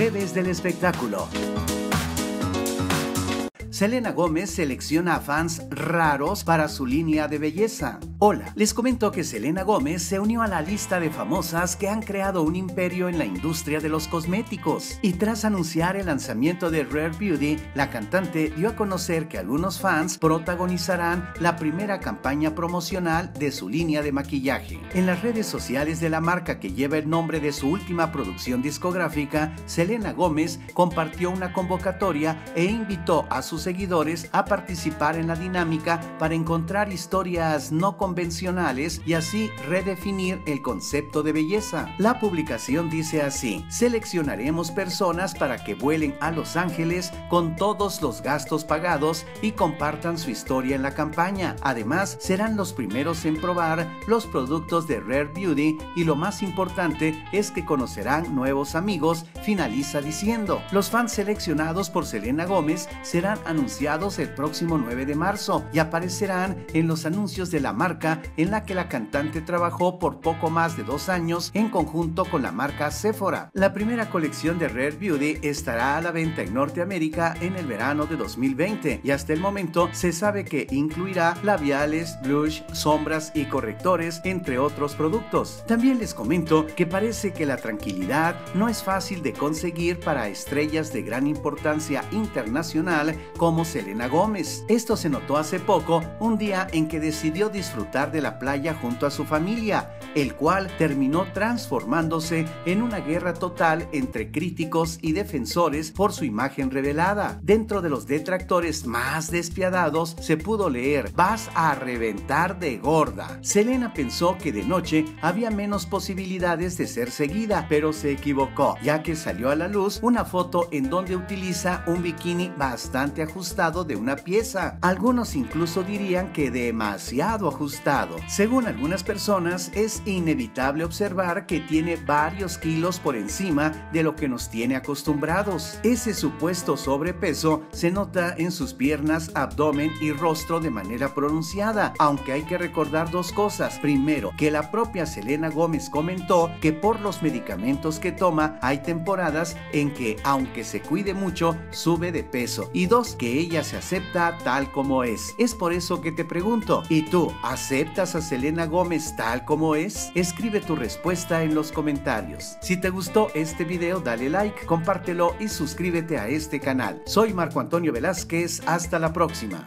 breves del espectáculo. Selena Gómez selecciona a fans raros para su línea de belleza. Hola, les comento que Selena Gómez se unió a la lista de famosas que han creado un imperio en la industria de los cosméticos. Y tras anunciar el lanzamiento de Rare Beauty, la cantante dio a conocer que algunos fans protagonizarán la primera campaña promocional de su línea de maquillaje. En las redes sociales de la marca que lleva el nombre de su última producción discográfica, Selena Gómez compartió una convocatoria e invitó a sus seguidores a participar en la dinámica para encontrar historias no convencionales y así redefinir el concepto de belleza. La publicación dice así, seleccionaremos personas para que vuelen a Los Ángeles con todos los gastos pagados y compartan su historia en la campaña. Además, serán los primeros en probar los productos de Rare Beauty y lo más importante es que conocerán nuevos amigos, finaliza diciendo. Los fans seleccionados por Selena Gómez serán anunciados el próximo 9 de marzo y aparecerán en los anuncios de la marca en la que la cantante trabajó por poco más de dos años en conjunto con la marca Sephora. La primera colección de Rare Beauty estará a la venta en Norteamérica en el verano de 2020 y hasta el momento se sabe que incluirá labiales, blush, sombras y correctores, entre otros productos. También les comento que parece que la tranquilidad no es fácil de conseguir para estrellas de gran importancia internacional como Selena Gómez. Esto se notó hace poco, un día en que decidió disfrutar de la playa junto a su familia, el cual terminó transformándose en una guerra total entre críticos y defensores por su imagen revelada. Dentro de los detractores más despiadados se pudo leer, vas a reventar de gorda. Selena pensó que de noche había menos posibilidades de ser seguida, pero se equivocó, ya que salió a la luz una foto en donde utiliza un bikini bastante ajustado de una pieza. Algunos incluso dirían que demasiado ajustado. Según algunas personas, es inevitable observar que tiene varios kilos por encima de lo que nos tiene acostumbrados. Ese supuesto sobrepeso se nota en sus piernas, abdomen y rostro de manera pronunciada, aunque hay que recordar dos cosas. Primero, que la propia Selena Gómez comentó que por los medicamentos que toma hay temporadas en que, aunque se cuide mucho, sube de peso. Y dos, que ella se acepta tal como es. Es por eso que te pregunto, ¿y tú aceptas a Selena Gómez tal como es? Escribe tu respuesta en los comentarios. Si te gustó este video, dale like, compártelo y suscríbete a este canal. Soy Marco Antonio Velázquez, hasta la próxima.